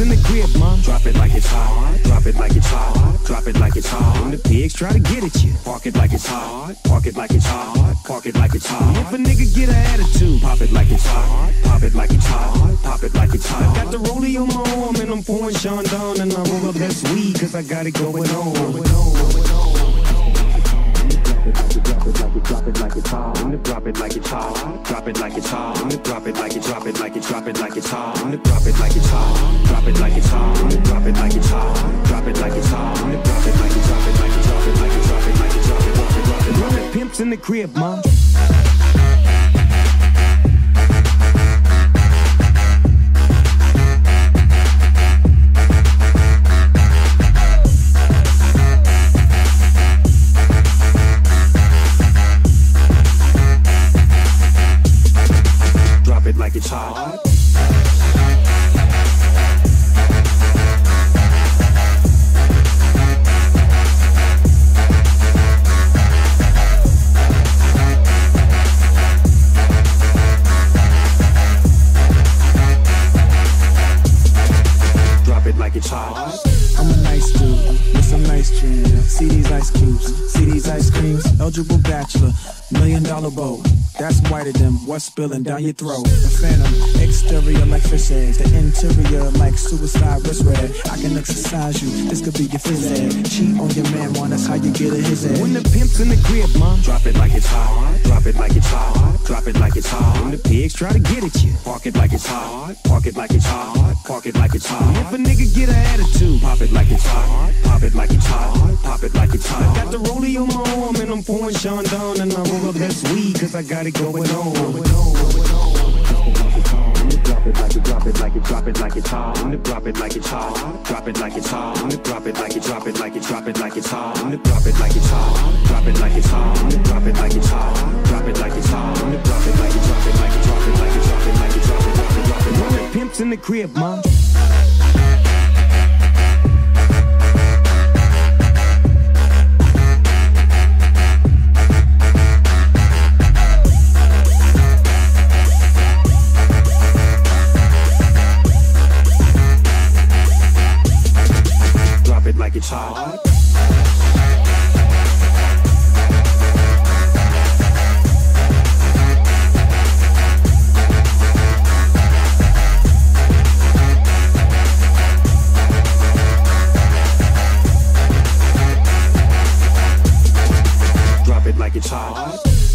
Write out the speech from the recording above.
In the crib, ma, drop it like it's hot. Drop it like it's hot. Drop it like it's hot. When the pigs try to get at you, park it like it's hot. Park it like it's hot. Park it like it's hot. If a nigga get an attitude, pop it like it's hot. Pop it like it's hot. Pop it like it's hot. I Got the rollie on my arm and I'm pouring Chandon and I'm roll up that sweet cause I got it going on. Drop it like it, drop it like it's hot. Drop it like it's hot. Drop it like it's hot. Drop it like it, drop it like it, drop it like it's hot. Drop it like it's hot. Drop it like it's hot. Drop it like it's hot. Drop it like it's hot. Drop it like it, drop it like it, drop it like it, drop it like it, drop it, drop it, drop it. Drop it. Pimps in the crib, ma. Drop like it's hot. Drop it like it's hot. I'm a nice dude with some nice dreams. See these ice cubes, see these ice creams. Eligible bachelor, million dollar bow. That's whiter than what's spilling down your throat. The phantom, exterior like fish eggs, the interior like suicide wrist red. I can exercise you, this could be your phys ed. Cheat on your man, one, that's how you get a his head. When the pimp's in the crib, ma, drop it like it's hot. Drop it like it's hot. Drop it like it's hot. When the pigs try to get at you, park it like it's hot. Park it like it's hot. Park it like it's hot. If a nigga get an attitude, pop it like it's hot. Pop it like it's hot. Pop it like it's hot. Got the rollie on my arm and I'm pouring Chandon and I roll up that sweet cause I got it going on. Drop it like it, drop it like it, drop it like it's hot. Drop it like it's hot. Drop it like it's hot. Drop it like it, drop it like it, drop it like it's hot. I'm gonna drop it like it's hot. Drop it like it's hot. I'm gonna drop it like it's hot. Drop it like it's hot. I'm gonna drop it like it, drop it like it, drop it like it, drop it like it, drop it, drop it, drop it. Drop it. Pimps in the crib, ma. Hot. Drop it like it's hot.